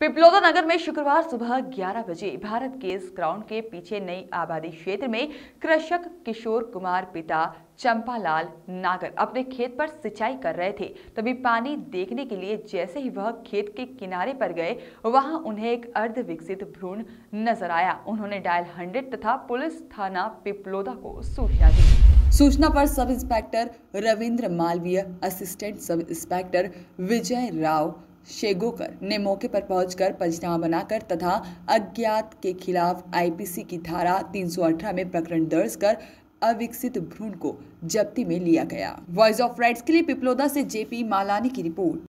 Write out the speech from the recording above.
पिपलोदा नगर में शुक्रवार सुबह 11 बजे भारत गैस ग्राउंड के पीछे नई आबादी क्षेत्र में कृषक किशोर कुमार पिता चंपालाल नागर अपने खेत पर सिंचाई कर रहे थे। तभी पानी देखने के लिए जैसे ही वह खेत के किनारे पर गए, वहाँ उन्हें एक अर्ध विकसित भ्रूण नज़र आया। उन्होंने डायल हंड्रेड तथा पुलिस थाना पिपलोदा को सूचना दी। सूचना पर sub inspector Ravindra Malviya, assistant sub inspector Vijay Rao Shegokar ने मौके पर पहुंचकर पंचनामा बनाकर तथा अज्ञात के खिलाफ आईपीसी की धारा 318 में प्रकरण दर्ज कर अविकसित भ्रूण को जब्ती में लिया गया। वॉइस ऑफ़ राइट्स के लिए पिपलोदा से जेपी मालानी की रिपोर्ट।